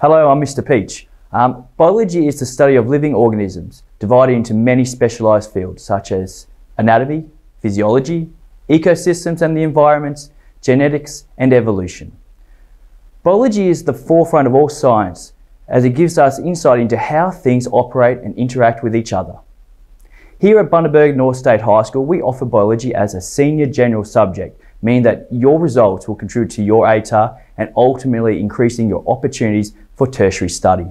Hello, I'm Mr. Peach. Um, biology is the study of living organisms, divided into many specialised fields such as anatomy, physiology, ecosystems and the environments, genetics and evolution. Biology is the forefront of all science as it gives us insight into how things operate and interact with each other. Here at Bundaberg North State High School, we offer biology as a senior general subject, meaning that your results will contribute to your ATAR and ultimately increasing your opportunities for tertiary study.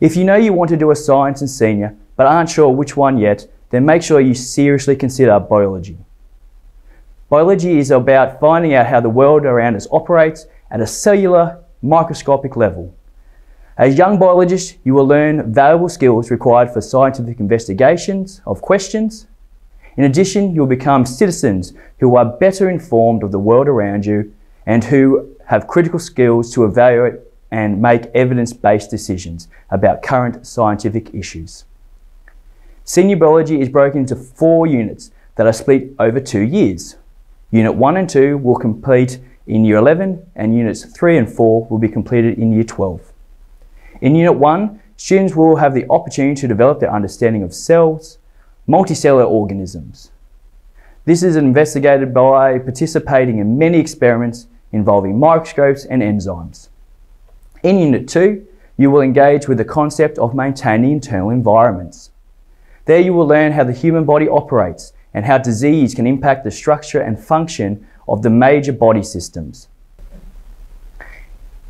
If you know you want to do a science and senior, but aren't sure which one yet, then make sure you seriously consider biology. Biology is about finding out how the world around us operates at a cellular, microscopic level. As young biologists, you will learn valuable skills required for scientific investigations of questions. In addition, you'll become citizens who are better informed of the world around you and who have critical skills to evaluate and make evidence-based decisions about current scientific issues. Senior biology is broken into four units that are split over two years. Unit 1 and 2 will complete in Year 11 and Units 3 and 4 will be completed in Year 12. In Unit 1, students will have the opportunity to develop their understanding of cells, multicellular organisms. This is investigated by participating in many experiments involving microscopes and enzymes. In Unit 2, you will engage with the concept of maintaining internal environments. There you will learn how the human body operates and how disease can impact the structure and function of the major body systems.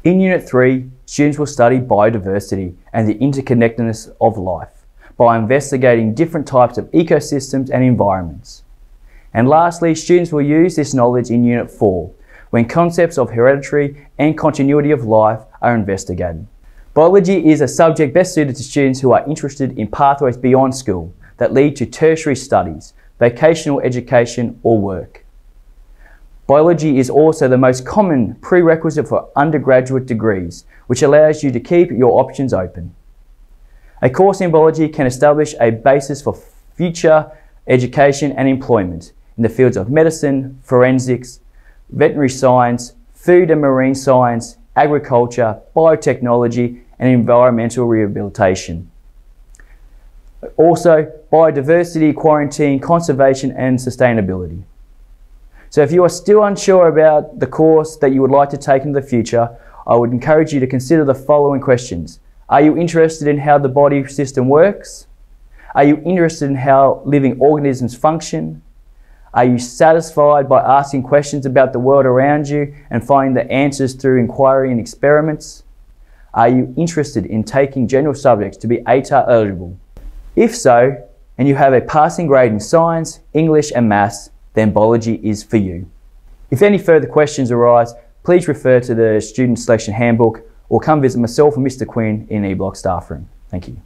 In Unit 3, students will study biodiversity and the interconnectedness of life by investigating different types of ecosystems and environments. And lastly, students will use this knowledge in Unit 4, when concepts of hereditary and continuity of life are investigated. Biology is a subject best suited to students who are interested in pathways beyond school that lead to tertiary studies, vocational education or work. Biology is also the most common prerequisite for undergraduate degrees, which allows you to keep your options open. A course in biology can establish a basis for future education and employment in the fields of medicine, forensics, veterinary science, food and marine science, agriculture, biotechnology, and environmental rehabilitation. Also, biodiversity, quarantine, conservation, and sustainability. So if you are still unsure about the course that you would like to take in the future, I would encourage you to consider the following questions. Are you interested in how the body system works? Are you interested in how living organisms function? Are you satisfied by asking questions about the world around you and finding the answers through inquiry and experiments? Are you interested in taking general subjects to be ATAR eligible? If so, and you have a passing grade in science, English and maths, then biology is for you. If any further questions arise, please refer to the Student Selection Handbook or come visit myself and Mr. Quinn in E-Block staff room. Thank you.